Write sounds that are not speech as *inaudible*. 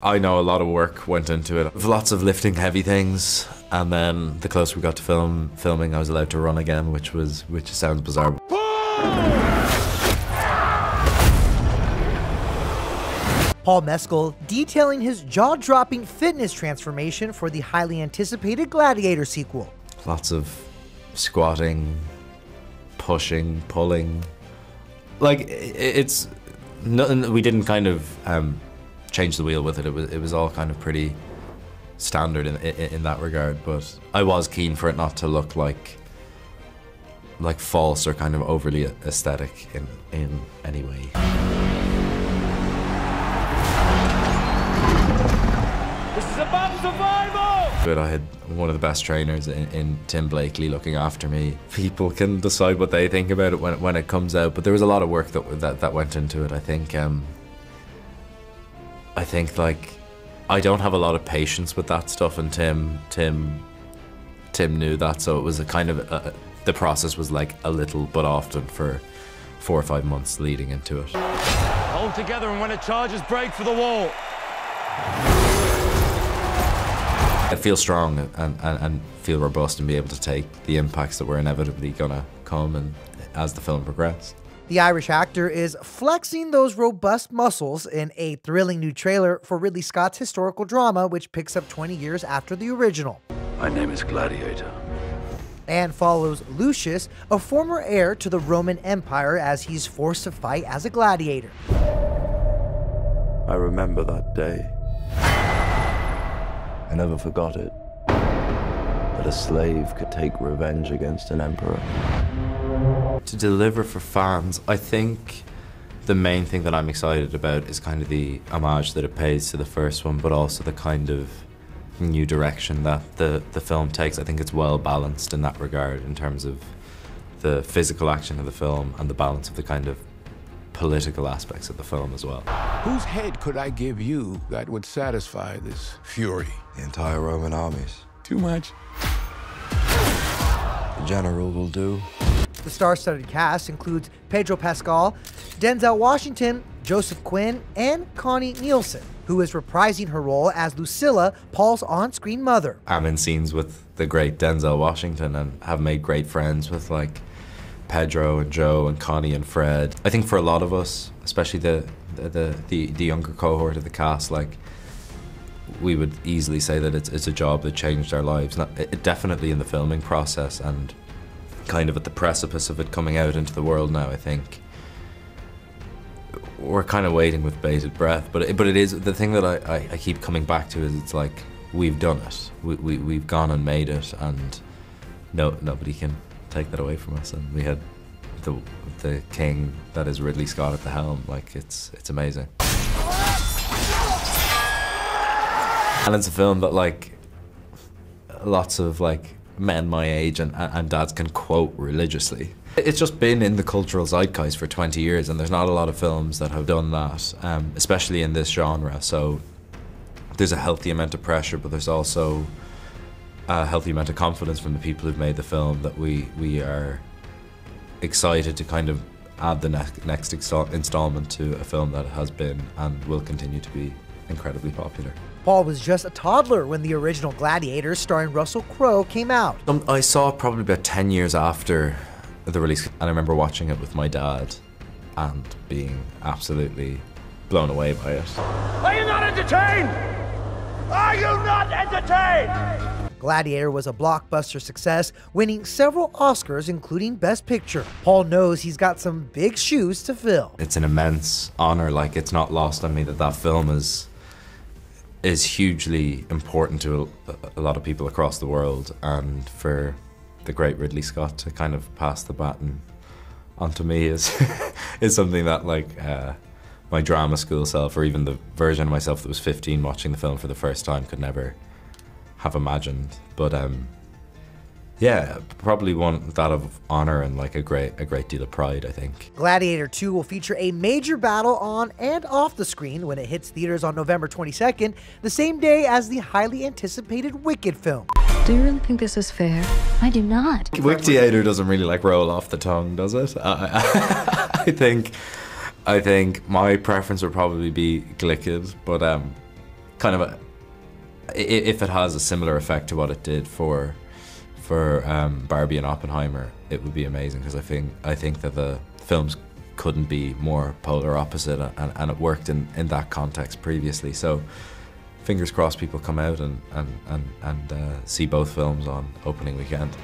I know a lot of work went into it. Lots of lifting heavy things, and then the closer we got to film filming, I was allowed to run again, which was which sounds bizarre. Paul Mescal detailing his jaw-dropping fitness transformation for the highly anticipated Gladiator sequel. Lots of squatting, pushing, pulling. Like it's nothing. We didn't kind of um, change the wheel with it. It was it was all kind of pretty standard in, in, in that regard. But I was keen for it not to look like like false or kind of overly aesthetic in in any way. This is about survival! But I had one of the best trainers in, in, Tim Blakely looking after me. People can decide what they think about it when, when it comes out, but there was a lot of work that that, that went into it. I think um, I think like I don't have a lot of patience with that stuff, and Tim Tim Tim knew that, so it was a kind of a, the process was like a little, but often for four or five months leading into it. Hold together, and when it charges, break for the wall. I feel strong and, and, and feel robust and be able to take the impacts that were inevitably gonna come and as the film progressed. The Irish actor is flexing those robust muscles in a thrilling new trailer for Ridley Scott's historical drama, which picks up 20 years after the original. My name is Gladiator. And follows Lucius, a former heir to the Roman Empire, as he's forced to fight as a gladiator. I remember that day. I never forgot it. That a slave could take revenge against an emperor to deliver for fans, I think the main thing that I'm excited about is kind of the homage that it pays to the first one, but also the kind of new direction that the, the film takes. I think it's well balanced in that regard in terms of the physical action of the film and the balance of the kind of political aspects of the film as well. Whose head could I give you that would satisfy this fury? The entire Roman armies. Too much? The general will do. The star-studded cast includes Pedro Pascal, Denzel Washington, Joseph Quinn, and Connie Nielsen, who is reprising her role as Lucilla, Paul's on-screen mother. I'm in scenes with the great Denzel Washington and have made great friends with like Pedro and Joe and Connie and Fred. I think for a lot of us, especially the the the, the younger cohort of the cast, like we would easily say that it's, it's a job that changed our lives. Not, it, definitely in the filming process and kind of at the precipice of it coming out into the world now, I think. We're kind of waiting with bated breath, but it, but it is the thing that I, I, I, keep coming back to is it's like we've done it, we, we we've gone and made it, and no nobody can take that away from us. And we had the the king that is Ridley Scott at the helm, like it's it's amazing. And it's a film that like lots of like men my age and, and dads can quote religiously. It's just been in the cultural zeitgeist for 20 years and there's not a lot of films that have done that, um, especially in this genre. So there's a healthy amount of pressure, but there's also a healthy amount of confidence from the people who've made the film that we, we are excited to kind of add the ne next installment to a film that has been and will continue to be incredibly popular. Paul was just a toddler when the original Gladiator starring Russell Crowe came out. Um, I saw it probably about 10 years after the release, and I remember watching it with my dad and being absolutely blown away by it. Are you not entertained? Are you not entertained? Gladiator was a blockbuster success, winning several Oscars, including Best Picture. Paul knows he's got some big shoes to fill. It's an immense honor. Like, it's not lost on me that that film is is hugely important to a, lot of people across the world and for the great Ridley Scott to kind of pass the baton onto me is *laughs* is something that like uh, my drama school self or even the version of myself that was 15 watching the film for the first time could never have imagined. But um, yeah, probably one that of honor and like a great a great deal of pride, I think. Gladiator 2 will feature a major battle on and off the screen when it hits theaters on November 22nd, the same day as the highly anticipated Wicked film. Do you really think this is fair? I do not. Wickiator doesn't really like roll off the tongue, does it? I, *laughs* I think I think my preference would probably be Glicked, but um kind of a, i- if it has a similar effect to what it did for for um, Barbie and Oppenheimer, it would be amazing because I think I think that the films couldn't be more polar opposite, and, and it worked in, in that context previously. So, fingers crossed, people come out and and and, and uh, see both films on opening weekend.